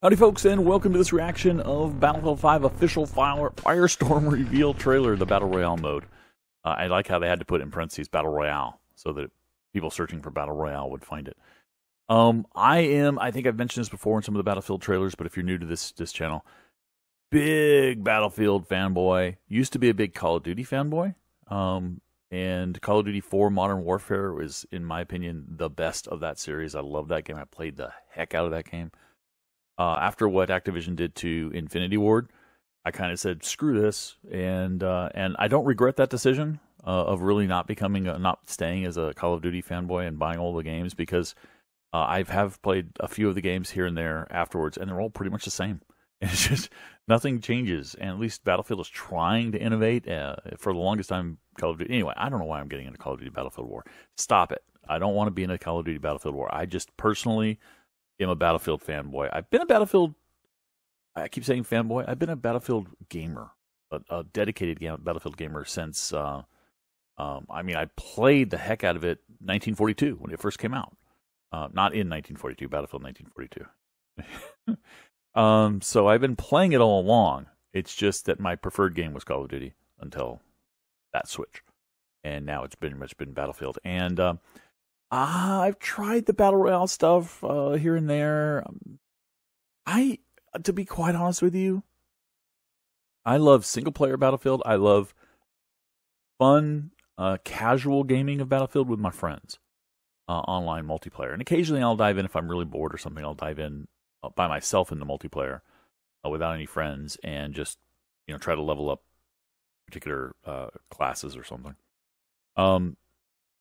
Howdy, folks, and welcome to this reaction of Battlefield 5 official fire, Firestorm reveal trailer, the Battle Royale mode. Uh, I like how they had to put in parentheses Battle Royale so that people searching for Battle Royale would find it. Um, I am, I think I've mentioned this before in some of the Battlefield trailers, but if you're new to this this channel, big Battlefield fanboy. Used to be a big Call of Duty fanboy. Um, and Call of Duty 4 Modern Warfare is, in my opinion, the best of that series. I love that game. I played the heck out of that game uh, after what Activision did to Infinity Ward, I kind of said screw this, and uh, and I don't regret that decision uh, of really not becoming a, not staying as a Call of Duty fanboy and buying all the games because uh, I have played a few of the games here and there afterwards, and they're all pretty much the same. It's just nothing changes, and at least Battlefield is trying to innovate. Uh, for the longest time, Call of Duty. Anyway, I don't know why I'm getting into Call of Duty Battlefield War. Stop it. I don't want to be in a Call of Duty Battlefield War. I just personally am a Battlefield fanboy. I've been a Battlefield. I keep saying fanboy. I've been a Battlefield gamer, a, a dedicated game, Battlefield gamer since. Uh, um, I mean, I played the heck out of it 1942 when it first came out. Uh, not in 1942, Battlefield 1942. um, so I've been playing it all along. It's just that my preferred game was Call of Duty until that switch, and now it's been much been Battlefield. And uh, uh, I've tried the battle royale stuff uh, here and there. Um, I, to be quite honest with you, I love single player Battlefield. I love fun, uh, casual gaming of Battlefield with my friends, uh, online multiplayer. And occasionally I'll dive in if I'm really bored or something. I'll dive in uh, by myself in the multiplayer uh, without any friends and just you know try to level up particular classes or something. Um,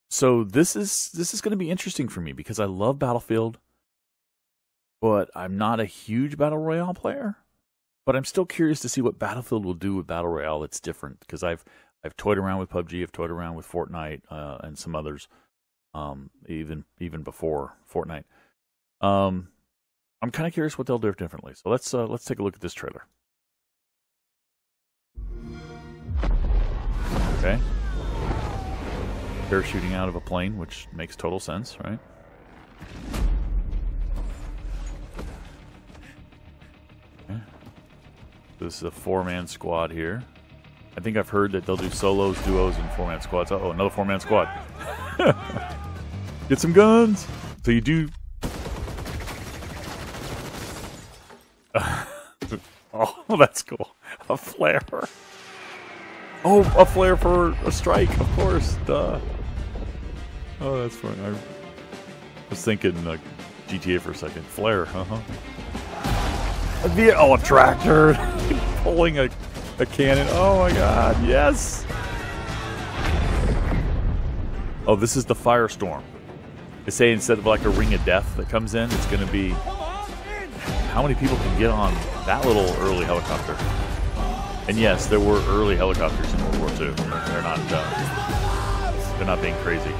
so this is this is going to be interesting for me because I love Battlefield, but I'm not a huge battle royale player. But I'm still curious to see what Battlefield will do with battle royale that's different because I've I've toyed around with PUBG, I've toyed around with Fortnite uh, and some others, um, even even before Fortnite. Um, I'm kind of curious what they'll do differently. So let's uh, let's take a look at this trailer. Okay parachuting out of a plane, which makes total sense, right? Okay. This is a four-man squad here. I think I've heard that they'll do solos, duos, and four-man squads. oh, another four-man squad. Get some guns. So you do. oh, that's cool. A flare. Oh, a flare for a strike, of course. Duh. Oh, that's funny. I was thinking like GTA for a second. Flare, uh huh. A oh, a tractor pulling a, a cannon. Oh my god, yes. Oh, this is the firestorm. They say instead of like a ring of death that comes in, it's going to be how many people can get on that little early helicopter. And yes, there were early helicopters in World War II. They're not uh, they're not being crazy.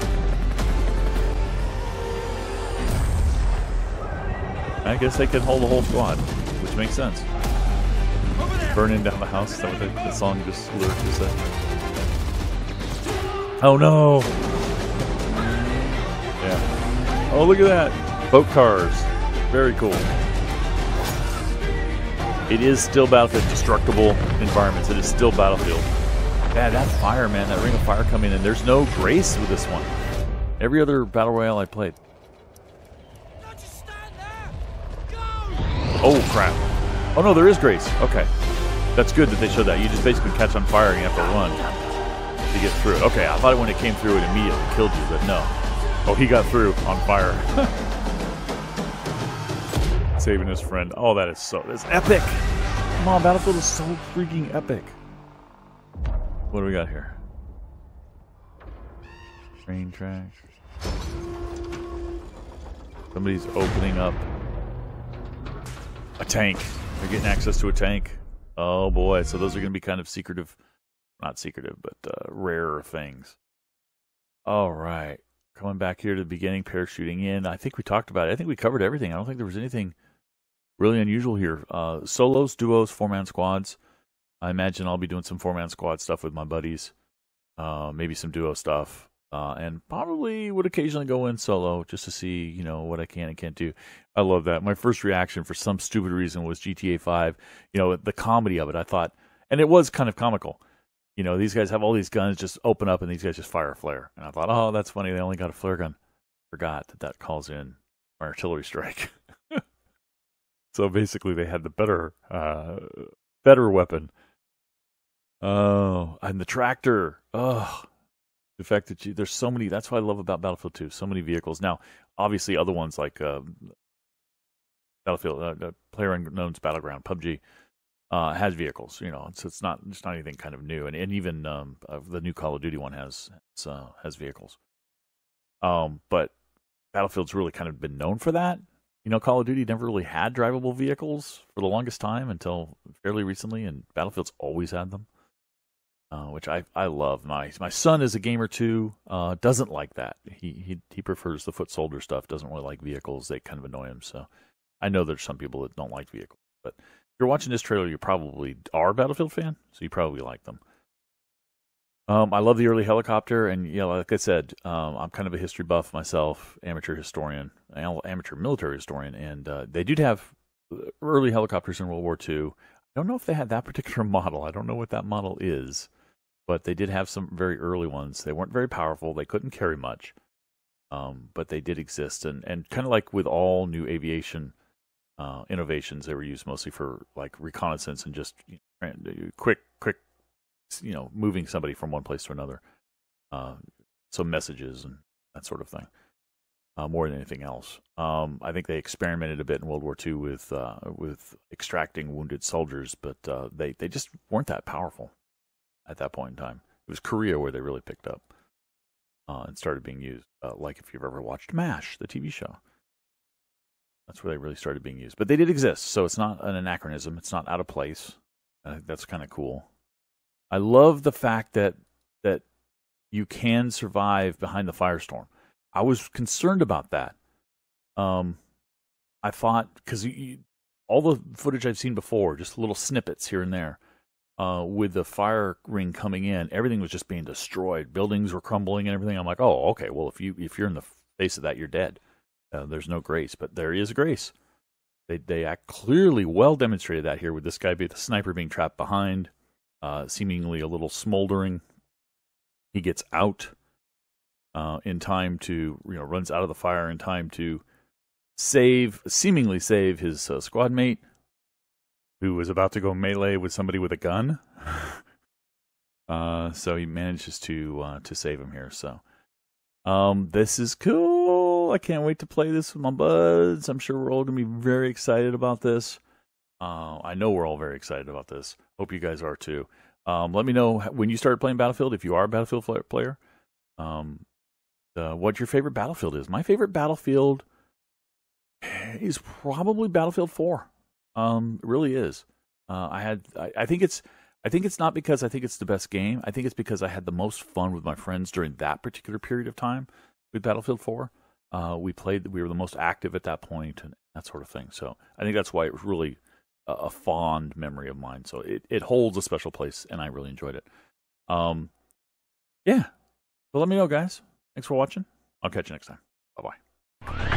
I guess they could hold the whole squad, which makes sense. Burning down the house, is that what the, the song just lyrically said? Oh no! Yeah. Oh, look at that! Boat cars. Very cool. It is still Battlefield, destructible environments. It is still Battlefield. Yeah, that fire, man, that ring of fire coming in. There's no grace with this one. Every other Battle Royale I played, Oh, crap. Oh, no, there is grace. Okay. That's good that they showed that. You just basically catch on fire and you have to run to get through. Okay, I thought when it came through it immediately killed you, but no. Oh, he got through on fire. Saving his friend. Oh, that is so... That's epic! Come on, Battlefield is so freaking epic. What do we got here? Train tracks. Somebody's opening up a tank. They're getting access to a tank. Oh boy, so those are going to be kind of secretive, not secretive, but uh, rarer things. All right, coming back here to the beginning, parachuting in. I think we talked about it. I think we covered everything. I don't think there was anything really unusual here. Uh, solos, duos, four man squads. I imagine I'll be doing some four man squad stuff with my buddies. Uh, maybe some duo stuff. uh, and probably would occasionally go in solo just to see, you know, what I can and can't do. I love that. My first reaction, for some stupid reason, was GTA Five. You know, the comedy of it. I thought, and it was kind of comical. You know, these guys have all these guns just open up, and these guys just fire a flare. And I thought, oh, that's funny. They only got a flare gun. Forgot that that calls in artillery strike. so basically, they had the better, uh, better weapon. Oh, and the tractor. Oh, the fact that you, there's so many. That's what I love about Battlefield 2. So many vehicles. Now, obviously, other ones like uh, Battlefield, uh, Player Unknown's Battleground, PUBG, uh, has vehicles. You know, so it's not it's not anything kind of new. And and even um, uh, the new Call of Duty one has uh, has vehicles. Um, but Battlefield's really kind of been known for that. You know, Call of Duty never really had drivable vehicles for the longest time until fairly recently, and Battlefield's always had them uh, which I I love. My my son is a gamer too. Uh, doesn't like that. He he he prefers the foot soldier stuff. Doesn't really like vehicles. They kind of annoy him. So I know there's some people that don't like vehicles. But if you're watching this trailer, you probably are a Battlefield fan, so you probably like them. Um, I love the early helicopter, and yeah, like I said, um, I'm kind of a history buff myself, amateur historian, amateur military historian, and uh, they did have uh, early helicopters in World War II. I don't know if they had that particular model. I don't know what that model is but they did have some very early ones. They weren't very powerful. They couldn't carry much, um, but they did exist. And and kind of like with all new aviation uh, innovations, they were used mostly for like reconnaissance and just you know, quick quick you know moving somebody from one place to another. Uh, so messages and that sort of thing. Uh, more than anything else, um, I think they experimented a bit in World War II with uh, with extracting wounded soldiers, but uh, they they just weren't that powerful at that point in time. It was Korea where they really picked up uh, and started being used. Uh, like if you've ever watched MASH, the TV show, that's where they really started being used. But they did exist, so it's not an anachronism. It's not out of place. That's kind of cool. I love the fact that that you can survive behind the firestorm. I was concerned about that. Um, I thought because all the footage I've seen before, just little snippets here and there, uh, with the fire ring coming in, everything was just being destroyed. Buildings were crumbling and everything. I'm like, oh, okay. Well, if you if you're in the face of that, you're dead. Uh, there's no grace, but there is grace. They they act clearly well demonstrated that here with this guy, being the sniper being trapped behind, uh, seemingly a little smoldering. He gets out uh, in time to you know runs out of the fire in time to save, seemingly save his uh, squad mate who was about to go melee with somebody with a gun. uh, so he manages to uh, to save him here. So um, this is cool. I can't wait to play this with my buds. I'm sure we're all gonna be very excited about this. Uh, I know we're all very excited about this. Hope you guys are too. Um, let me know when you started playing Battlefield if you are a Battlefield player. Um, uh, what your favorite Battlefield is. My favorite Battlefield is probably Battlefield 4. Um, it really is. Uh, I had. I, I think it's. I think it's not because I think it's the best game. I think it's because I had the most fun with my friends during that particular period of time with Battlefield 4. Uh, we played. We were the most active at that point, and that sort of thing. So I think that's why it was really a, fond memory of mine. So it it holds a special place, and I really enjoyed it. Um, yeah. Well, let me know, guys. Thanks for watching. I'll catch you next time. Bye bye.